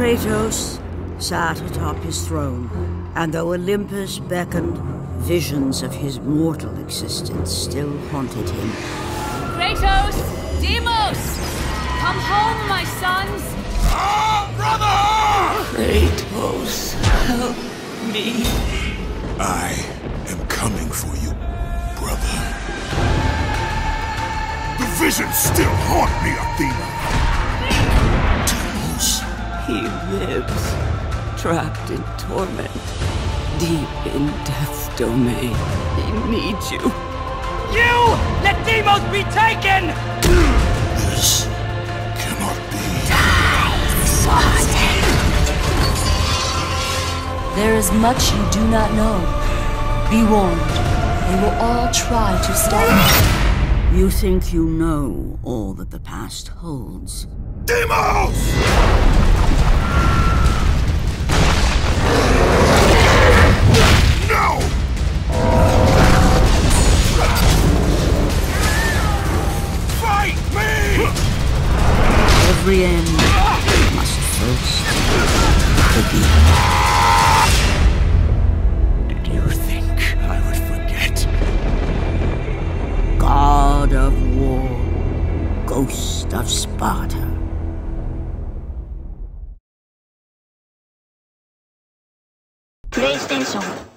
Kratos sat atop his throne, and though Olympus beckoned, visions of his mortal existence still haunted him. Kratos! Deimos! Come home, my sons! Ah, brother! Kratos, help me. I am coming for you, brother. The visions still haunt me, Athena. Deimos. He lives, trapped in torment, deep in death's domain. He needs you. You! Let Deimos be taken! There is much you do not know. Be warned. They will all try to stop you. You think you know all that the past holds. Deimos! No! Fight me! Every end must first begin. Ghost of Sparta. PlayStation